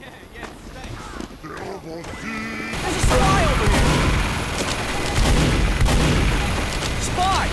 There's a spy over here! Spy!